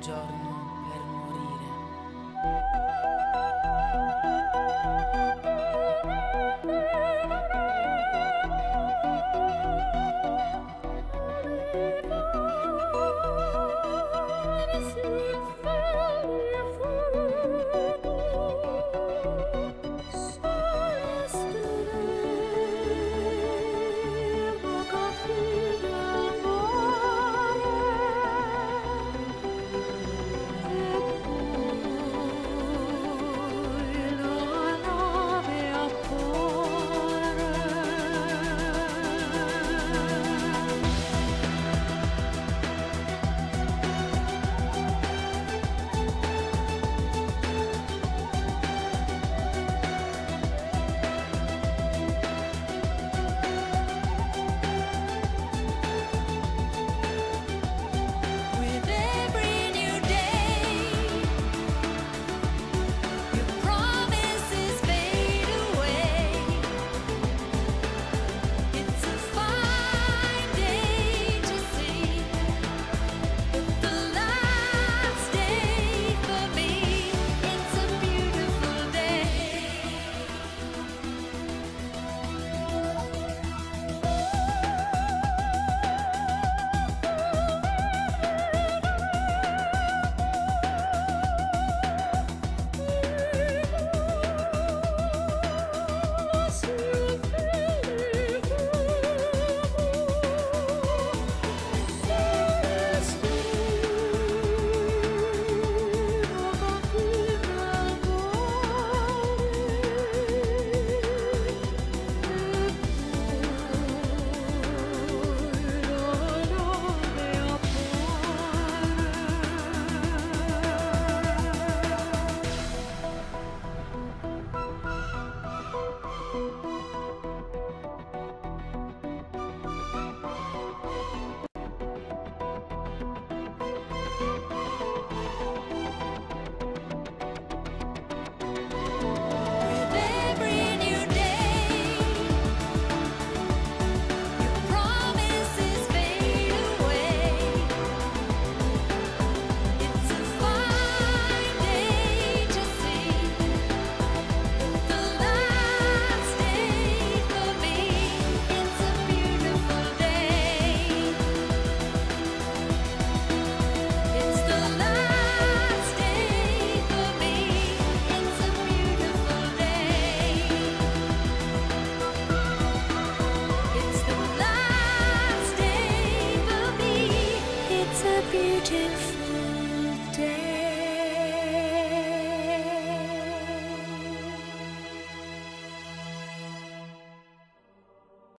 giorno.